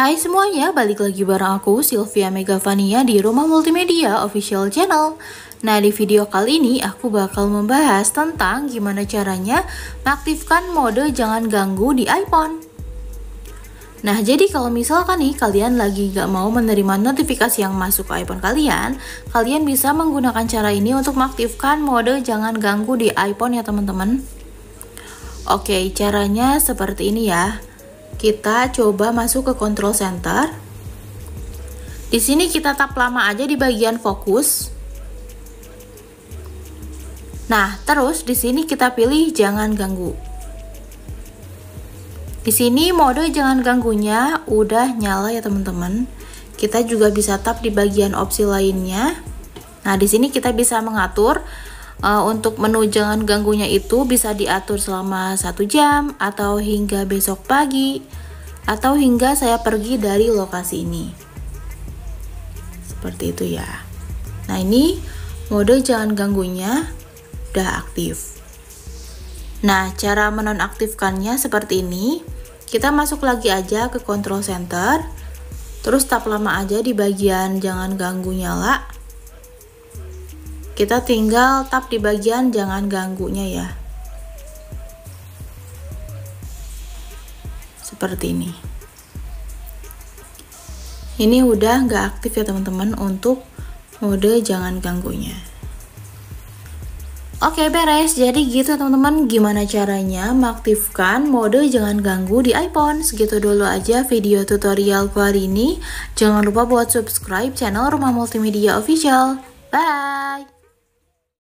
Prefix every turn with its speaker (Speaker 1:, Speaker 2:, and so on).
Speaker 1: Hai semuanya, balik lagi bareng aku Sylvia Megavania di Rumah Multimedia Official Channel. Nah, di video kali ini aku bakal membahas tentang gimana caranya mengaktifkan mode jangan ganggu di iPhone. Nah, jadi kalau misalkan nih kalian lagi gak mau menerima notifikasi yang masuk ke iPhone kalian, kalian bisa menggunakan cara ini untuk mengaktifkan mode jangan ganggu di iPhone ya teman-teman. Oke, caranya seperti ini ya. Kita coba masuk ke control center. Di sini kita tap lama aja di bagian fokus. Nah, terus di sini kita pilih jangan ganggu. Di sini mode jangan ganggunya udah nyala ya teman-teman. Kita juga bisa tap di bagian opsi lainnya. Nah, di sini kita bisa mengatur uh, untuk menu jangan ganggunya itu bisa diatur selama satu jam atau hingga besok pagi atau hingga saya pergi dari lokasi ini. Seperti itu ya. Nah, ini mode jangan ganggunya udah aktif. Nah, cara menonaktifkannya seperti ini. Kita masuk lagi aja ke control center. Terus tap lama aja di bagian jangan ganggu nyala. Kita tinggal tap di bagian jangan ganggunya ya. seperti ini. Ini udah nggak aktif ya teman-teman untuk mode jangan ganggunya. Oke beres, jadi gitu teman-teman gimana caranya mengaktifkan mode jangan ganggu di iPhone. Segitu dulu aja video tutorial kali ini. Jangan lupa buat subscribe channel Rumah Multimedia Official. Bye